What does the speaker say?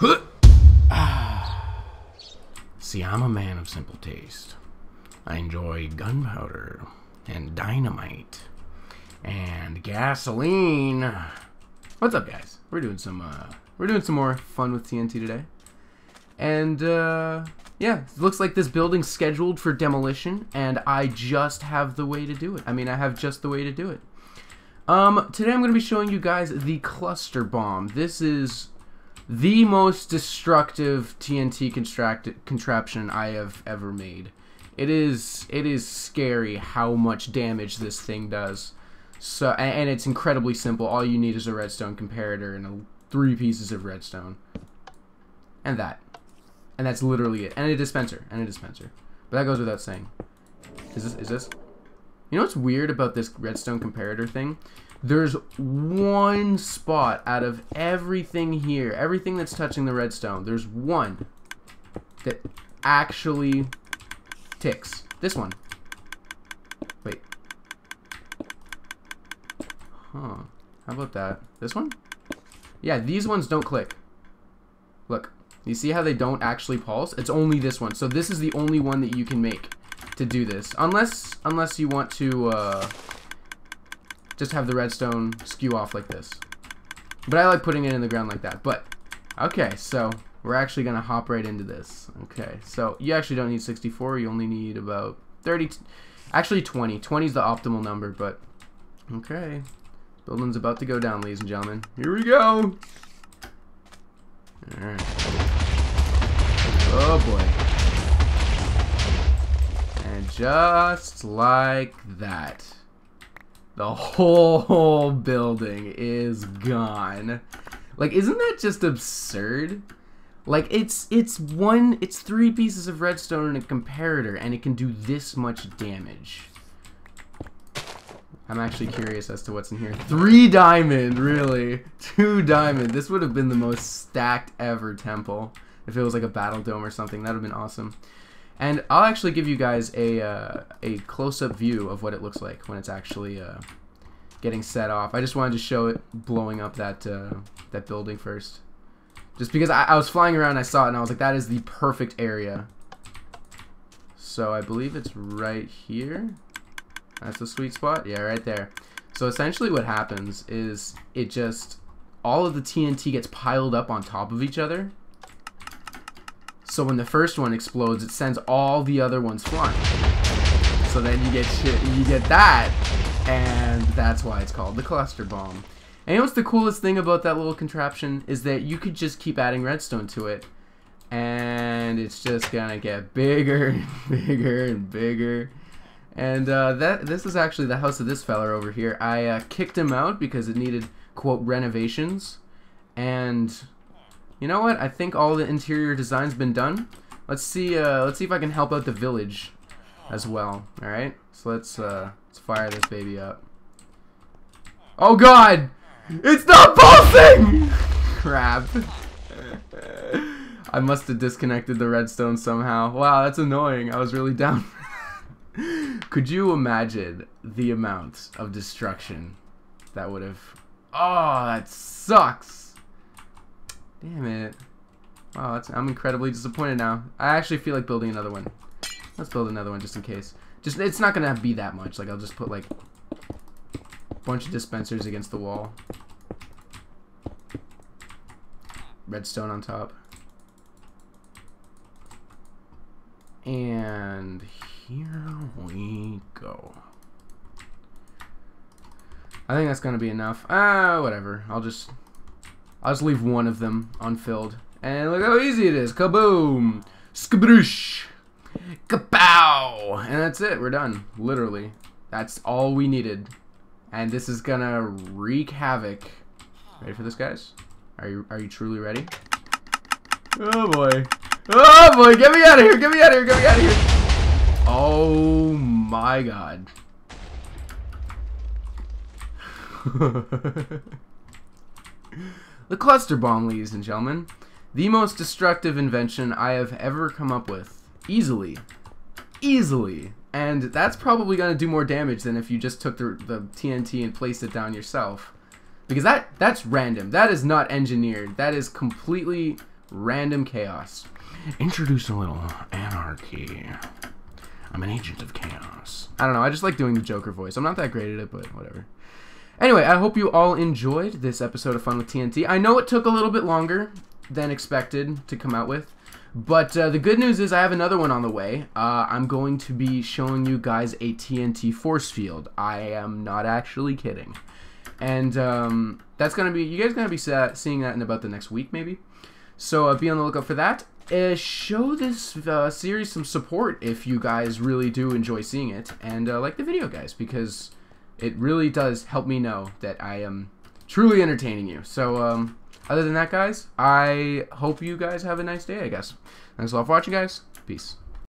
See, I'm a man of simple taste. I enjoy gunpowder and dynamite and gasoline. What's up, guys? We're doing some uh, we're doing some more fun with TNT today, and uh, yeah, looks like this building's scheduled for demolition, and I just have the way to do it. I mean, I have just the way to do it. Um, today I'm going to be showing you guys the cluster bomb. This is the most destructive TNT contraption I have ever made. It is it is scary how much damage this thing does. So and, and it's incredibly simple. All you need is a redstone comparator and a, three pieces of redstone, and that, and that's literally it. And a dispenser and a dispenser. But that goes without saying. Is this is this? You know what's weird about this redstone comparator thing? There's one spot out of everything here, everything that's touching the redstone. There's one that actually ticks. This one. Wait. Huh. How about that? This one? Yeah, these ones don't click. Look. You see how they don't actually pulse? It's only this one. So this is the only one that you can make to do this. Unless unless you want to uh, just have the redstone skew off like this. But I like putting it in the ground like that. But, okay, so we're actually going to hop right into this. Okay, so you actually don't need 64. You only need about 30. Actually, 20. 20 is the optimal number, but okay. Building's about to go down, ladies and gentlemen. Here we go. Alright. Oh, boy. Just like that, the whole building is gone. Like, isn't that just absurd? Like it's it's one it's three pieces of redstone and a comparator and it can do this much damage. I'm actually curious as to what's in here. Three diamond, really. Two diamond. This would have been the most stacked ever temple. If it was like a battle dome or something, that would have been awesome. And I'll actually give you guys a, uh, a close-up view of what it looks like when it's actually uh, getting set off. I just wanted to show it blowing up that, uh, that building first. Just because I, I was flying around I saw it and I was like, that is the perfect area. So I believe it's right here. That's the sweet spot. Yeah, right there. So essentially what happens is it just, all of the TNT gets piled up on top of each other. So when the first one explodes, it sends all the other ones flying. So then you get shit, you get that, and that's why it's called the cluster bomb. And what's the coolest thing about that little contraption is that you could just keep adding redstone to it and it's just gonna get bigger and bigger and bigger. And uh, that this is actually the house of this feller over here. I uh, kicked him out because it needed quote renovations, and you know what? I think all the interior design's been done. Let's see. Uh, let's see if I can help out the village as well. All right. So let's uh, let's fire this baby up. Oh God! It's not pulsing! Crap. I must have disconnected the redstone somehow. Wow, that's annoying. I was really down. Could you imagine the amount of destruction that would have... Oh, that sucks. Damn it. Wow, I'm incredibly disappointed now. I actually feel like building another one. Let's build another one just in case. Just It's not going to be that much. Like, I'll just put, like, a bunch of dispensers against the wall. Redstone on top. And here we go. I think that's gonna be enough. Ah, uh, whatever. I'll just I'll just leave one of them unfilled. And look how easy it is. Kaboom! Skabroosh! Kapow! And that's it. We're done. Literally. That's all we needed. And this is gonna wreak havoc. Ready for this, guys? Are you are you truly ready? Oh boy. Oh boy, get me out of here, get me out of here, get me out of here. Oh my god. the cluster bomb, ladies and gentlemen. The most destructive invention I have ever come up with. Easily. Easily. And that's probably going to do more damage than if you just took the, the TNT and placed it down yourself. Because that that's random. That is not engineered. That is completely random chaos. Introduce a little anarchy. I'm an agent of chaos. I don't know. I just like doing the Joker voice. I'm not that great at it, but whatever. Anyway, I hope you all enjoyed this episode of Fun with TNT. I know it took a little bit longer than expected to come out with, but uh, the good news is I have another one on the way. Uh, I'm going to be showing you guys a TNT force field. I am not actually kidding. And um, that's going to be, you guys going to be seeing that in about the next week, maybe. So uh, be on the lookout for that. Uh, show this uh, series some support if you guys really do enjoy seeing it. And uh, like the video, guys, because it really does help me know that I am truly entertaining you. So, um, other than that, guys, I hope you guys have a nice day, I guess. Thanks a lot for watching, guys. Peace.